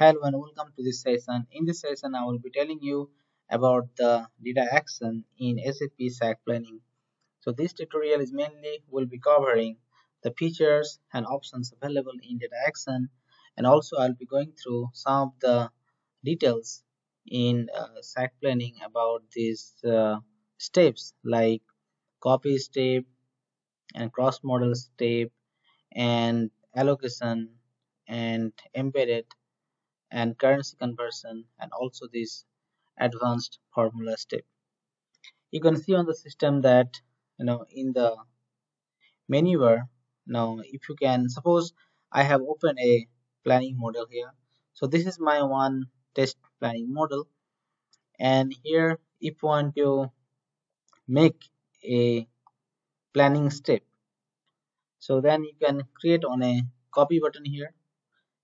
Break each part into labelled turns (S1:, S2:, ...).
S1: Hello and welcome to this session. In this session, I will be telling you about the data action in SAP SAC Planning. So this tutorial is mainly will be covering the features and options available in data action and also I'll be going through some of the details in uh, SAC Planning about these uh, steps like copy step and cross model step and allocation and embedded and currency conversion and also this advanced formula step. You can see on the system that you know in the menu bar now if you can suppose i have opened a planning model here. So this is my one test planning model. And here if you want to make a planning step so then you can create on a copy button here.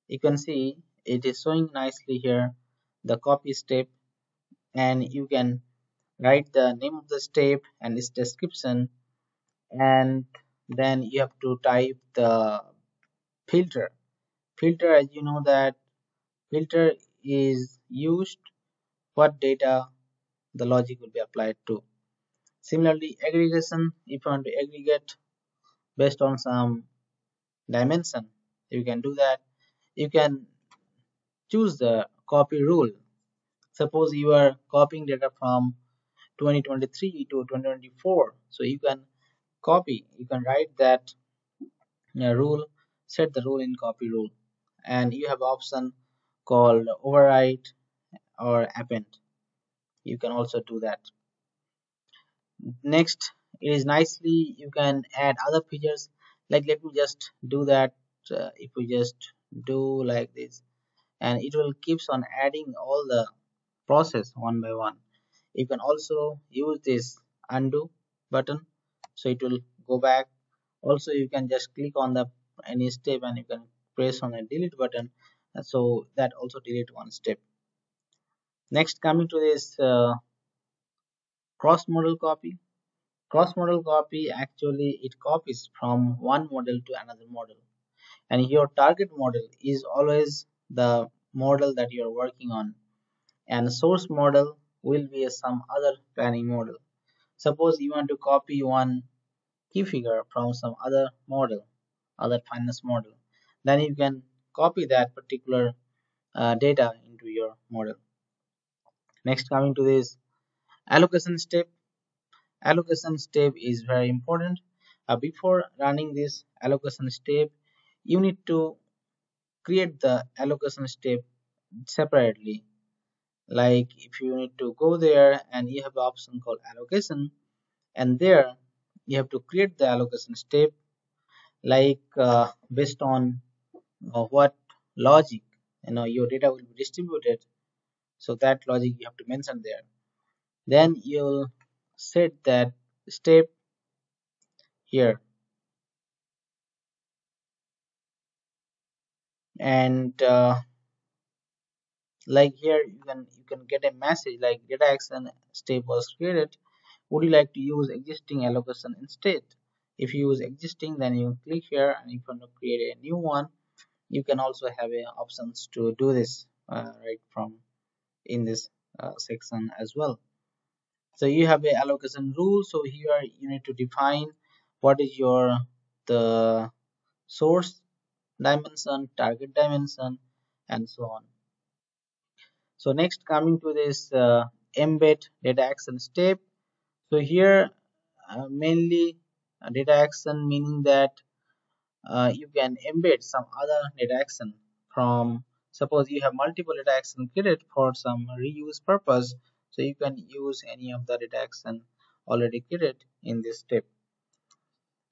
S1: You can see it is showing nicely here the copy step and you can write the name of the step and its description and then you have to type the filter. Filter as you know that filter is used what data the logic will be applied to. Similarly aggregation if you want to aggregate based on some dimension you can do that. You can choose the copy rule. Suppose you are copying data from 2023 to 2024 so you can copy you can write that uh, rule set the rule in copy rule. And you have option called override or append. You can also do that. Next it is nicely you can add other features. Like let me just do that uh, if we just do like this and it will keeps on adding all the process one by one. You can also use this undo button so it will go back. Also you can just click on the any step and you can press on the delete button so that also delete one step. Next coming to this uh, cross model copy. Cross model copy actually it copies from one model to another model. And your target model is always the model that you are working on. And source model will be some other planning model. Suppose you want to copy one key figure from some other model other finance model. Then you can copy that particular uh, data into your model. Next coming to this allocation step. Allocation step is very important. Uh, before running this allocation step you need to create the allocation step separately. Like if you need to go there and you have option called allocation and there you have to create the allocation step like uh, based on uh, what logic you know your data will be distributed. So that logic you have to mention there. Then you'll set that step here and uh, like here you can you can get a message like data action step was created would you like to use existing allocation instead? If you use existing then you click here and if you want to create a new one you can also have a options to do this uh, right from in this uh, section as well. So you have a allocation rule. So here you need to define what is your the source dimension target dimension and so on. So next coming to this uh, embed data action step. So here uh, mainly uh, data action meaning that uh, you can embed some other data action from suppose you have multiple data action created for some reuse purpose so you can use any of the data action already created in this step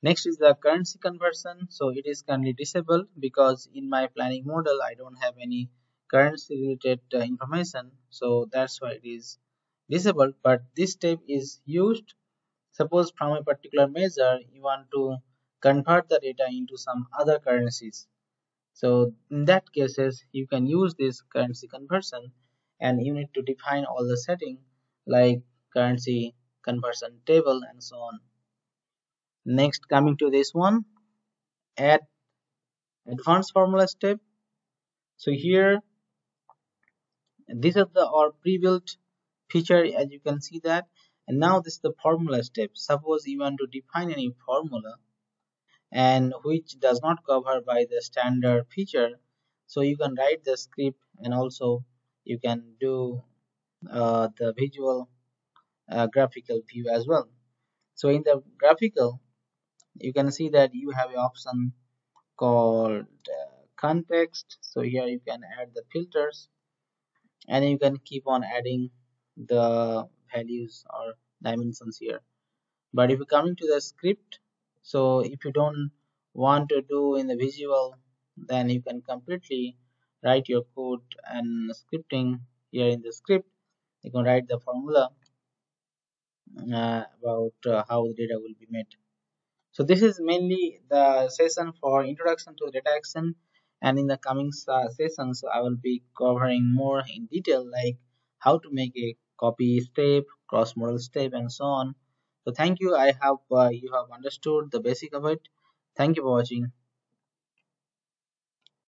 S1: next is the currency conversion. So it is currently disabled because in my planning model i don't have any currency related uh, information. So that's why it is disabled. But this step is used. Suppose from a particular measure you want to convert the data into some other currencies. So in that cases you can use this currency conversion and you need to define all the setting like currency conversion table and so on next coming to this one add advanced formula step. So here these are the our pre-built feature as you can see that. And now this is the formula step. Suppose you want to define any formula and which does not cover by the standard feature. So you can write the script and also you can do uh, the visual uh, graphical view as well. So in the graphical you can see that you have an option called uh, context. So here you can add the filters and you can keep on adding the values or dimensions here. But if you're coming to the script so if you don't want to do in the visual then you can completely write your code and scripting here in the script. You can write the formula uh, about uh, how the data will be made so this is mainly the session for introduction to data action and in the coming uh, sessions I will be covering more in detail like how to make a copy step, cross model step and so on. So thank you. I hope uh, you have understood the basic of it. Thank you for watching.